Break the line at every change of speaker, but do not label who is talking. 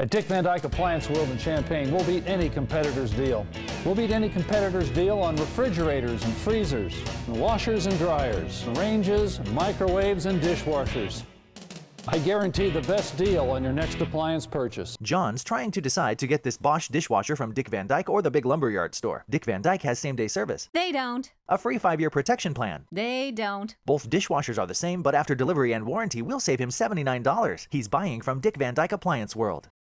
At Dick Van Dyke Appliance World in Champaign, we'll beat any competitor's deal. We'll beat any competitor's deal on refrigerators and freezers, and washers and dryers, ranges, microwaves, and dishwashers. I guarantee the best deal on your next appliance purchase.
John's trying to decide to get this Bosch dishwasher from Dick Van Dyke or the big lumberyard store. Dick Van Dyke has same day service,
They don't.
a free five year protection plan.
They don't.
Both dishwashers are the same, but after delivery and warranty, we'll save him $79. He's buying from Dick Van Dyke Appliance World.